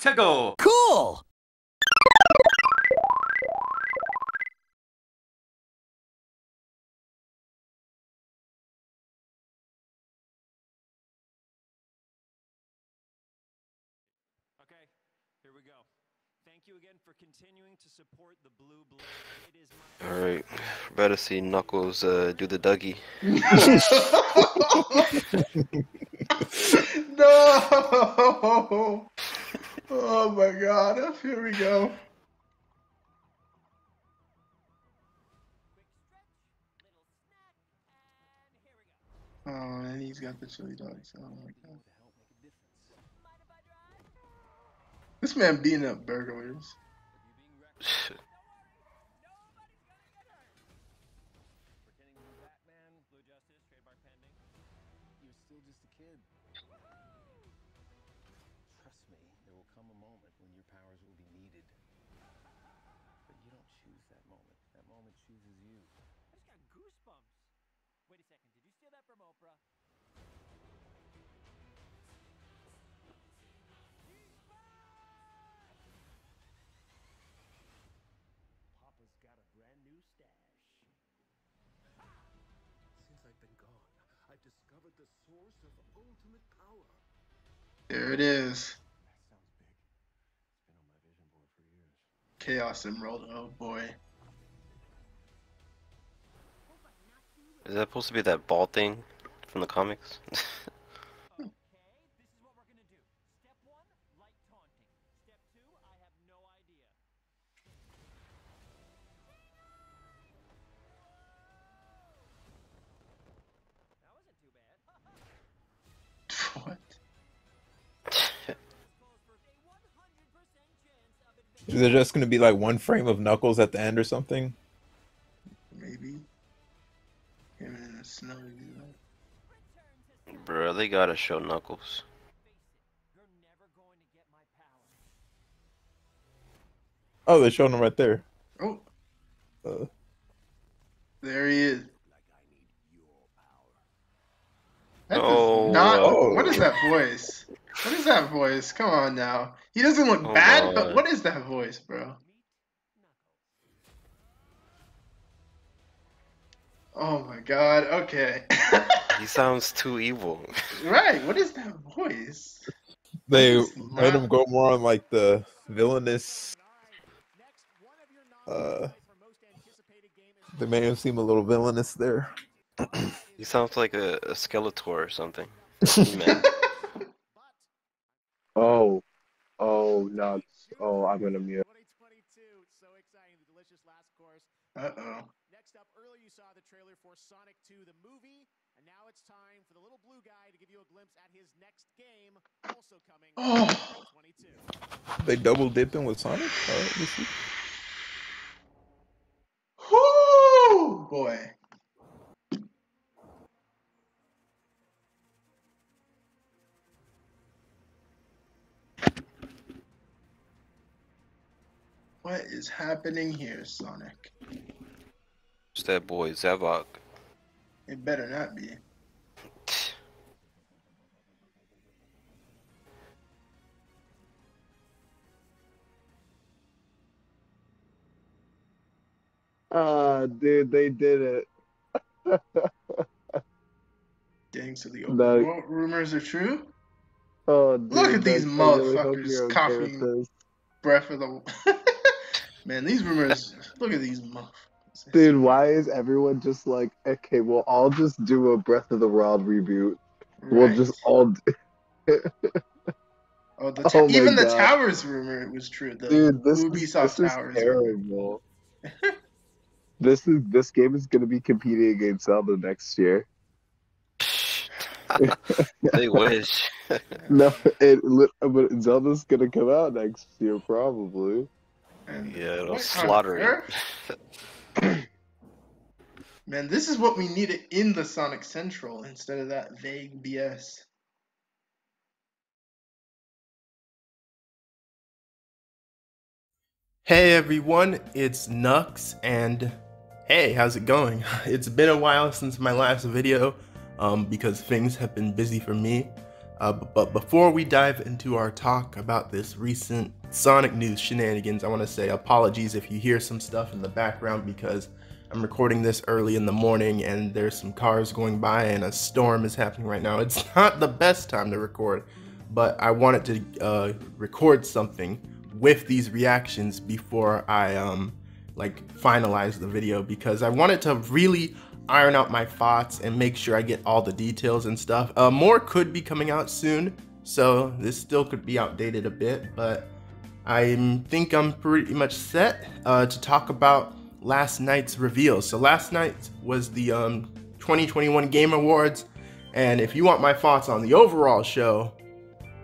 to go. Cool! Okay, here we go. Thank you again for continuing to support the Blue Blur. It is my All right, better see Knuckles uh, do the Dougie. no! Oh my god, oh, here we go. Oh, and he's got the chili dogs. Oh my god. This man beating up burglars. Oprah? Papa's got a brand new stash. Since I've been gone, I've discovered the source of ultimate power. There it is. That sounds big. It's been on my vision board for years. Chaos Emerald. Oh boy. Is that supposed to be that ball thing from the comics? Is what we're gonna do. Step one, light taunting. Step two, I have no idea. That wasn't too bad. What? Calls for a 100% chance of advancing. Is there just gonna be like one frame of Knuckles at the end or something? Gotta show Knuckles. You're never going to get my power. Oh, they're showing him right there. Oh, Uh, there he is. That Oh, does not. wow. What is that voice? What is that voice? Come on now. He doesn't look Oh, bad, but what is that voice, bro? Oh my god. Okay. He sounds too evil. right. What is that voice? they It's made him go more on like the villainous. Uh, they made him seem a little villainous there. He sounds like a, a Skeletor or something. Oh, oh, nuts. Oh, I'm gonna mute. 2022, so exciting. The delicious last course. Uh oh. Next up, earlier you saw the trailer for Sonic 2, the movie, and now it's time for the little blue guy to give you a glimpse at his next game, also coming Oh. in 2022. They double dipping with Sonic. Oh, All right, let's see. Whoo, boy. What is happening here, Sonic? It's that boy Zavok. It better not be. Ah, dude, they did it. Dang, so the No. overworld rumors are true? Oh, dude, Look at these Max, I really hope motherfuckers you're okay coughing. with. Breath of the. Man, these rumors. Look at these motherfuckers. Dude, why is everyone just like, okay, we'll all just do a Breath of the Wild reboot. We'll just all do... Oh, the oh ta- Oh my even the towers rumor it was true. The Dude, this is, Ubisoft this is towers. terrible. this is this game is gonna be competing against Zelda next year. they wish. No, it lit- but Zelda's gonna come out next year probably. And yeah, it'll slaughter it. Man, this is what we needed in the Sonic Central instead of that vague BS. Hey everyone, it's Knux, and hey, how's it going? It's been a while since my last video, um, because things have been busy for me. Uh, but before we dive into our talk about this recent Sonic news shenanigans, I want to say apologies if you hear some stuff in the background because I'm recording this early in the morning and there's some cars going by and a storm is happening right now. It's not the best time to record, but I wanted to uh, record something with these reactions before I um like finalize the video because I wanted to really iron out my thoughts and make sure I get all the details and stuff. Uh, more could be coming out soon, so this still could be outdated a bit, but I think I'm pretty much set uh, to talk about last night's reveals. So last night was the um, 2021 Game Awards, and if you want my thoughts on the overall show,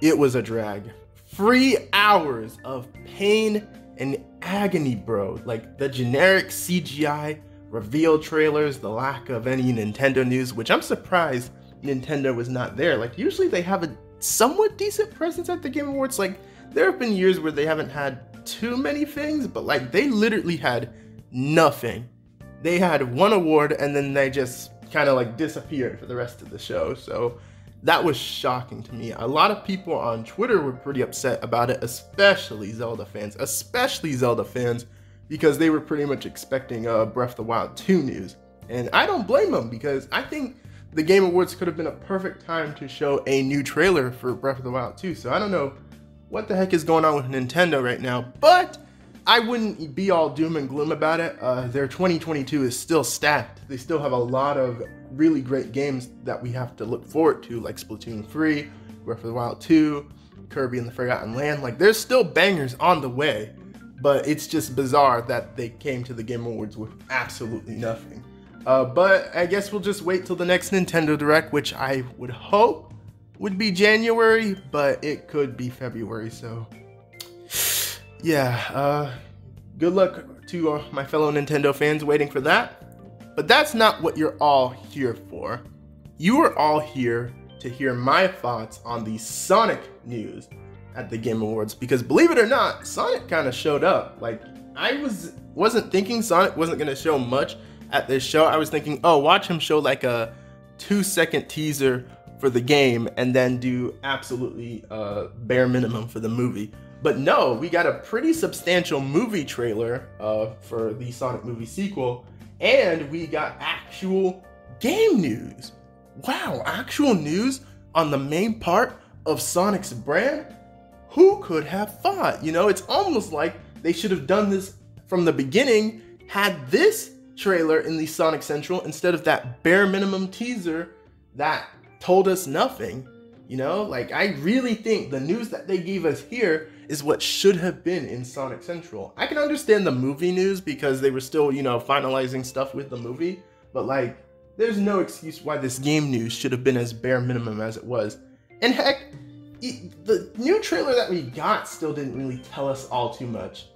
it was a drag. Three hours of pain and agony, bro. Like the generic CGI reveal trailers, the lack of any Nintendo news, which I'm surprised Nintendo was not there. Like usually they have a somewhat decent presence at the Game Awards. Like there have been years where they haven't had too many things, but like they literally had nothing. They had one award and then they just kind of like disappeared for the rest of the show. So that was shocking to me. A lot of people on Twitter were pretty upset about it, especially Zelda fans, especially Zelda fans, because they were pretty much expecting uh, Breath of the Wild 2 news. And I don't blame them because I think the Game Awards could have been a perfect time to show a new trailer for Breath of the Wild 2. So I don't know what the heck is going on with Nintendo right now, but I wouldn't be all doom and gloom about it. Uh, their 2022 is still stacked. They still have a lot of really great games that we have to look forward to, like Splatoon 3, Breath of the Wild 2, Kirby and the Forgotten Land. Like, there's still bangers on the way, but it's just bizarre that they came to the Game Awards with absolutely nothing. Uh, but I guess we'll just wait till the next Nintendo Direct, which I would hope would be January, but it could be February, so yeah, uh, good luck to uh, my fellow Nintendo fans waiting for that. But that's not what you're all here for. You are all here to hear my thoughts on the Sonic news at the Game Awards because believe it or not, Sonic kind of showed up. Like I was wasn't thinking Sonic wasn't going to show much at this show. I was thinking, "Oh, watch him show like a 2-second teaser for the game and then do absolutely uh, bare minimum for the movie." But no, we got a pretty substantial movie trailer uh, for the Sonic movie sequel, and we got actual game news. Wow, actual news on the main part of Sonic's brand? Who could have thought? You know, it's almost like they should have done this from the beginning, had this trailer in the Sonic Central instead of that bare minimum teaser that told us nothing. You know, like I really think the news that they gave us here is what should have been in Sonic Central. I can understand the movie news because they were still, you know, finalizing stuff with the movie, but like, there's no excuse why this game news should have been as bare minimum as it was. And heck, the new trailer that we got still didn't really tell us all too much.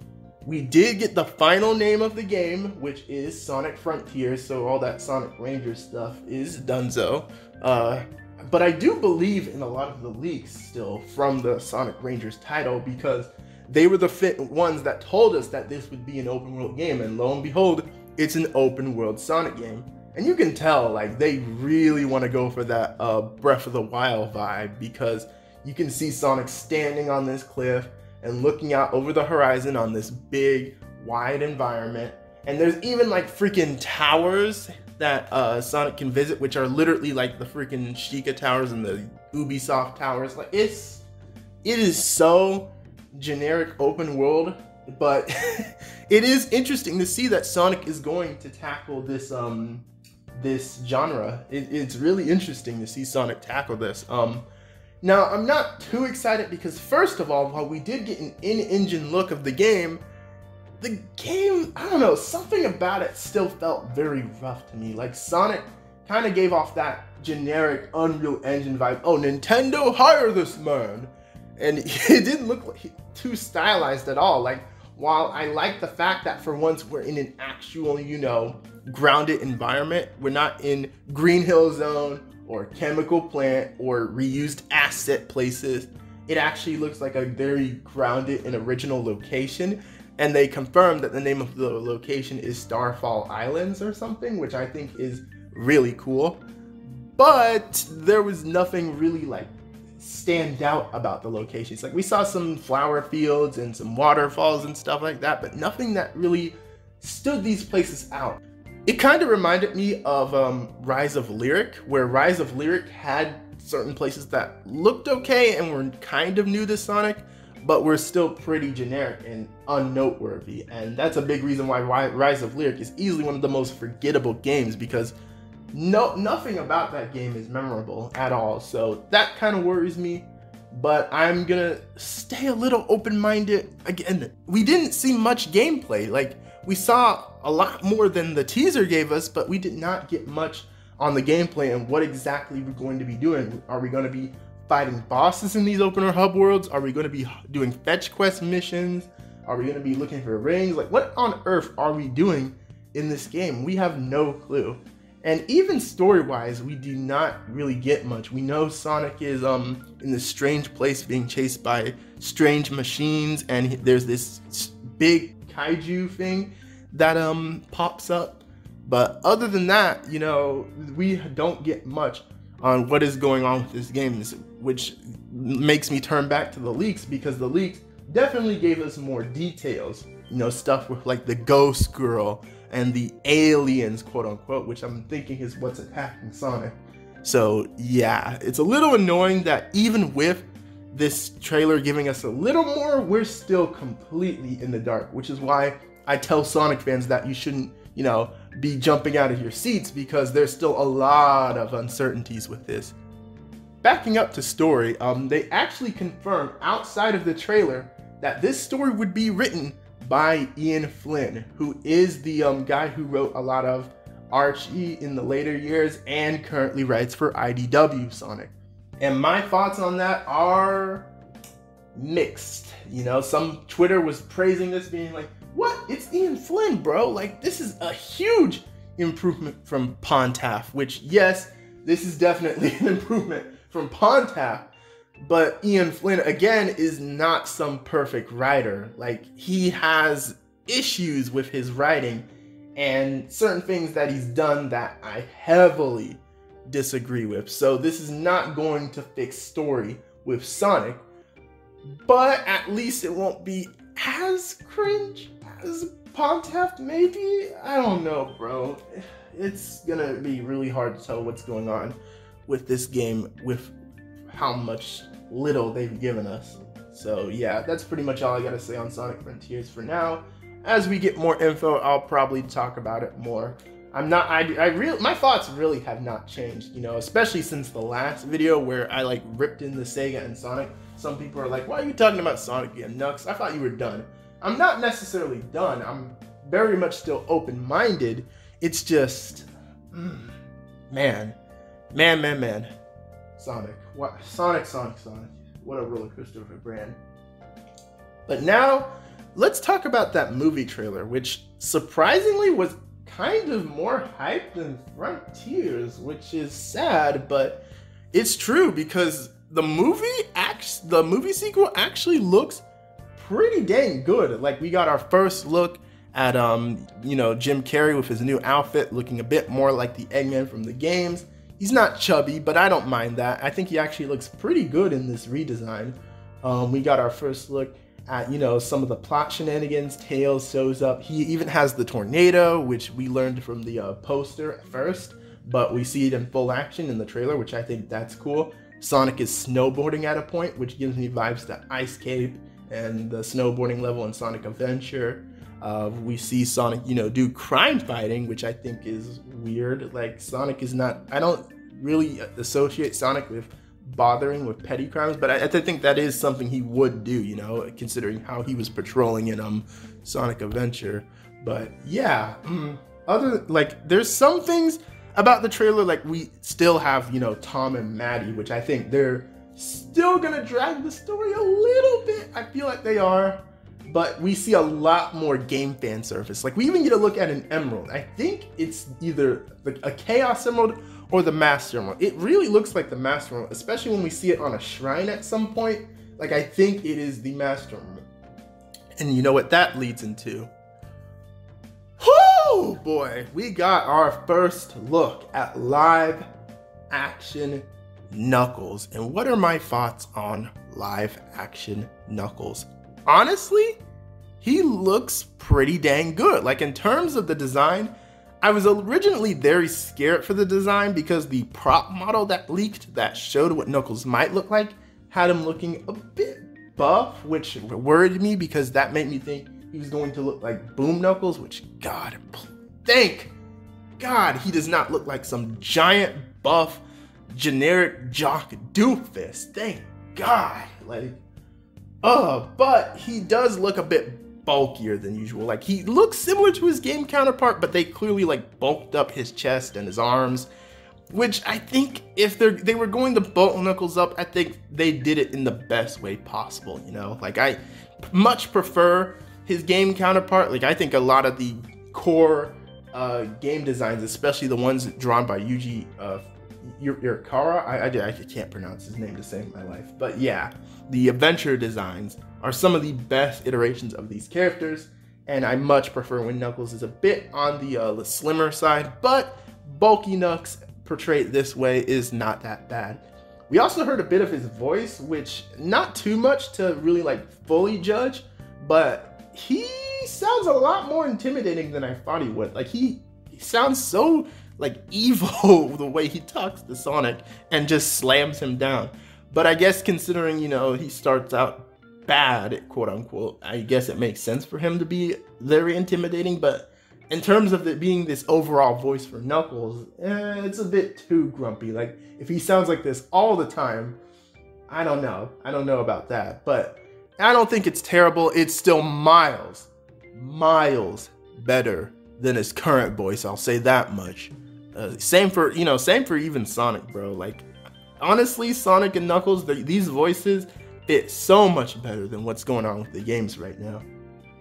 We did get the final name of the game, which is Sonic Frontiers, so all that Sonic Rangers stuff is Dunzo. Uh, but I do believe in a lot of the leaks still from the Sonic Rangers title because they were the fit ones that told us that this would be an open world game, and lo and behold, it's an open world Sonic game. And you can tell, like, they really want to go for that uh, Breath of the Wild vibe because you can see Sonic standing on this cliff and looking out over the horizon on this big, wide environment. And there's even like freaking towers that uh, Sonic can visit, which are literally like the freaking Sheikah towers and the Ubisoft towers. Like it's, it is so generic open world, but it is interesting to see that Sonic is going to tackle this um this genre. It, it's really interesting to see Sonic tackle this. Um, now I'm not too excited because first of all, while we did get an in-engine look of the game, the game, I don't know, something about it still felt very rough to me. Like Sonic kind of gave off that generic Unreal Engine vibe. Oh, Nintendo, hire this man. And it didn't look too stylized at all. Like, while I like the fact that for once we're in an actual, you know, grounded environment, we're not in Green Hill Zone or Chemical Plant or reused asset places. It actually looks like a very grounded and original location and they confirmed that the name of the location is Starfall Islands or something, which I think is really cool. But there was nothing really like stand out about the locations. Like we saw some flower fields and some waterfalls and stuff like that, but nothing that really stood these places out. It kind of reminded me of um, Rise of Lyric, where Rise of Lyric had certain places that looked okay and were kind of new to Sonic, but were still pretty generic and unnoteworthy. And that's a big reason why Rise of Lyric is easily one of the most forgettable games because no nothing about that game is memorable at all. So that kind of worries me. But I'm gonna stay a little open-minded. Again, we didn't see much gameplay. Like we saw a lot more than the teaser gave us, but we did not get much on the gameplay and what exactly we're going to be doing. Are we going to be fighting bosses in these opener hub worlds? Are we going to be doing fetch quest missions? Are we going to be looking for rings? Like, what on earth are we doing in this game? We have no clue. And even story-wise, we do not really get much. We know Sonic is um in this strange place being chased by strange machines, and there's this big kaiju thing that um pops up. But other than that, you know, we don't get much on what is going on with this game, which makes me turn back to the leaks because the leaks definitely gave us more details. You know, stuff with like the ghost girl and the aliens, quote unquote, which I'm thinking is what's attacking Sonic. So yeah, it's a little annoying that even with this trailer giving us a little more, we're still completely in the dark, which is why I tell Sonic fans that you shouldn't, you know, be jumping out of your seats because there's still a lot of uncertainties with this. Backing up to story, um, they actually confirmed outside of the trailer that this story would be written by Ian Flynn, who is the um, guy who wrote a lot of Archie in the later years and currently writes for IDW Sonic. And my thoughts on that are mixed. You know, some Twitter was praising this, being like, what? It's Ian Flynn, bro. Like, this is a huge improvement from Pontaff, which, yes, this is definitely an improvement from Pontaff. But Ian Flynn, again, is not some perfect writer. Like, he has issues with his writing and certain things that he's done that I heavily disagree with. So, this is not going to fix story with Sonic, but at least it won't be as cringe as Pontaff, maybe? I don't know, bro. It's gonna be really hard to tell what's going on with this game with how much little they've given us. So yeah, that's pretty much all I gotta say on Sonic Frontiers for now. As we get more info, I'll probably talk about it more. I'm not, I, I really, my thoughts really have not changed, you know, especially since the last video where I like ripped in the Sega and Sonic. Some people are like, why are you talking about Sonic again, Knux? I thought you were done. I'm not necessarily done. I'm very much still open-minded. It's just, mm, man, man, man, man. Sonic, what? Sonic, Sonic, Sonic. What a roller coaster of a brand. But now, let's talk about that movie trailer, which surprisingly was kind of more hype than Frontiers, which is sad, but it's true because the movie acts the movie sequel actually looks pretty dang good. Like we got our first look at um, you know, Jim Carrey with his new outfit looking a bit more like the Eggman from the games. He's not chubby, but I don't mind that. I think he actually looks pretty good in this redesign. Um, we got our first look at, you know, some of the plot shenanigans. Tails shows up. He even has the tornado, which we learned from the uh, poster at first, but we see it in full action in the trailer, which I think that's cool. Sonic is snowboarding at a point, which gives me vibes to Ice Cape and the snowboarding level in Sonic Adventure. Uh, we see Sonic, you know, do crime fighting, which I think is weird. Like Sonic is not. I don't really associate Sonic with bothering with petty crimes, but I, I think that is something he would do. You know, considering how he was patrolling in um Sonic Adventure. But yeah, mm, other like there's some things about the trailer like we still have you know Tom and Maddie, which I think they're still gonna drag the story a little bit. I feel like they are, but we see a lot more game fan surface. Like we even get a look at an emerald. I think it's either a chaos emerald or the master emerald. It really looks like the master emerald, especially when we see it on a shrine at some point. Like I think it is the master emerald. And you know what that leads into? Oh boy, we got our first look at live action Knuckles. And what are my thoughts on live action Knuckles? Honestly, he looks pretty dang good. Like in terms of the design, I was originally very scared for the design because the prop model that leaked that showed what Knuckles might look like had him looking a bit buff, which worried me because that made me think he was going to look like Boom Knuckles, which God, thank God he does not look like some giant buff generic jock doofus. Thank God. Like, uh, but he does look a bit bulkier than usual. Like he looks similar to his game counterpart, but they clearly like bulked up his chest and his arms. Which I think if they they were going to bulk Knuckles up, I think they did it in the best way possible. You know, like I much prefer his game counterpart. Like I think a lot of the core uh, game designs, especially the ones drawn by Yuji uh, Uehara. I, I, I can't pronounce his name to save my life, but yeah, the adventure designs are some of the best iterations of these characters, and I much prefer when Knuckles is a bit on the, uh, the slimmer side, but bulky Knucks portrayed this way is not that bad. We also heard a bit of his voice, which not too much to really like fully judge, but he sounds a lot more intimidating than I thought he would. Like he, he sounds so like evil the way he talks to Sonic and just slams him down. But I guess considering, you know, he starts out bad, quote unquote, I guess it makes sense for him to be very intimidating. But in terms of it being this overall voice for Knuckles, eh, it's a bit too grumpy. Like, if he sounds like this all the time, I don't know. I don't know about that. But I don't think it's terrible. It's still miles, miles better than his current voice. I'll say that much. Uh, same for you know, same for even Sonic, bro. Like honestly, Sonic and Knuckles, the, these voices fit so much better than what's going on with the games right now.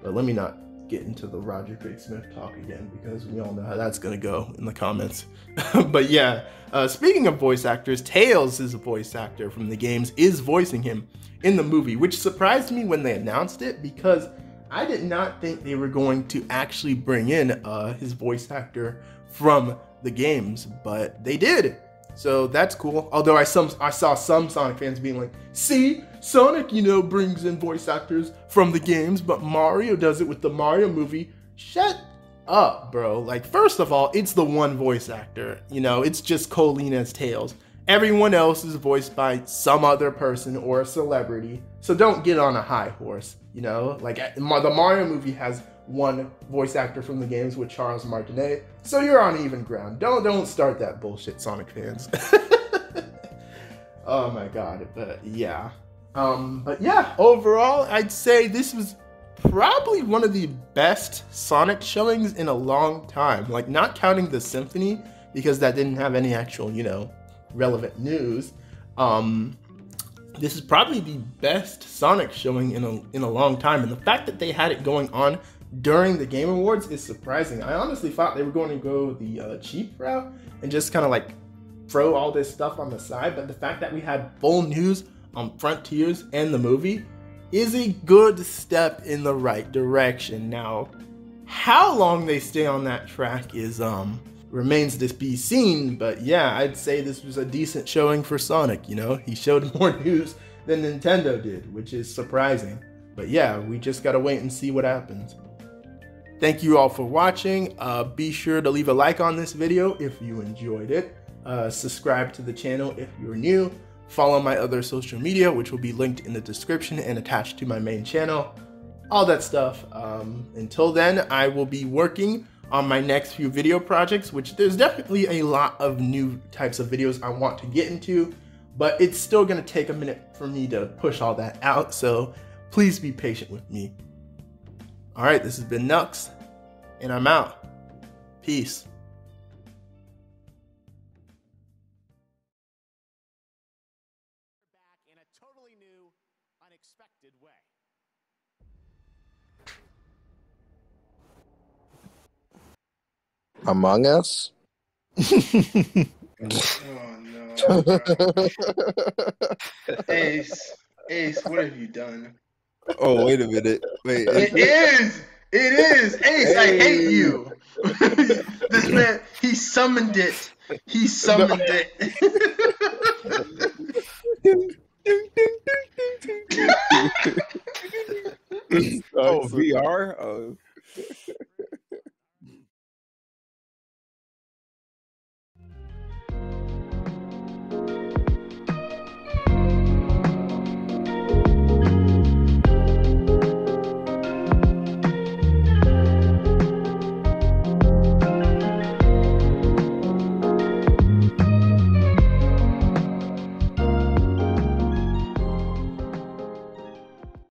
But let me not get into the Roger Craig Smith talk again because we all know how that's gonna go in the comments. but yeah, uh, speaking of voice actors, Tails is a voice actor from the games, is voicing him in the movie, which surprised me when they announced it because I did not think they were going to actually bring in uh, his voice actor from the games, but they did. So that's cool. Although I some I saw some Sonic fans being like, "See, Sonic, you know, brings in voice actors from the games, but Mario does it with the Mario movie." Shut up, bro. Like, first of all, it's the one voice actor. You know, it's just Colleen as Tails. Everyone else is voiced by some other person or a celebrity. So don't get on a high horse. You know, like the Mario movie has one voice actor from the games with Charles Martinet. So you're on even ground. Don't don't start that bullshit, Sonic fans. oh my god, but yeah. Um, but yeah, overall, I'd say this was probably one of the best Sonic showings in a long time. Like not counting the symphony because that didn't have any actual, you know, relevant news. Um, this is probably the best Sonic showing in a in a long time, and the fact that they had it going on during the Game Awards is surprising. I honestly thought they were going to go the uh, cheap route and just kind of like throw all this stuff on the side, but the fact that we had full news on Frontiers and the movie is a good step in the right direction. Now, how long they stay on that track is um remains to be seen, but yeah, I'd say this was a decent showing for Sonic, you know? He showed more news than Nintendo did, which is surprising. But yeah, we just gotta wait and see what happens. Thank you all for watching. Uh, be sure to leave a like on this video if you enjoyed it. Uh, subscribe to the channel if you're new. Follow my other social media, which will be linked in the description and attached to my main channel. All that stuff. Um, until then, I will be working on my next few video projects, which there's definitely a lot of new types of videos I want to get into, but it's still gonna take a minute for me to push all that out, so please be patient with me. All right, this has been Knux, and I'm out. Peace. back in a totally new, unexpected way. Among Us? Oh no. Ace, Ace, what have you done? oh, wait a minute. Wait. It is. It is. Ace, hey. I hate you. this man, he summoned it. He summoned it. oh, VR? Oh.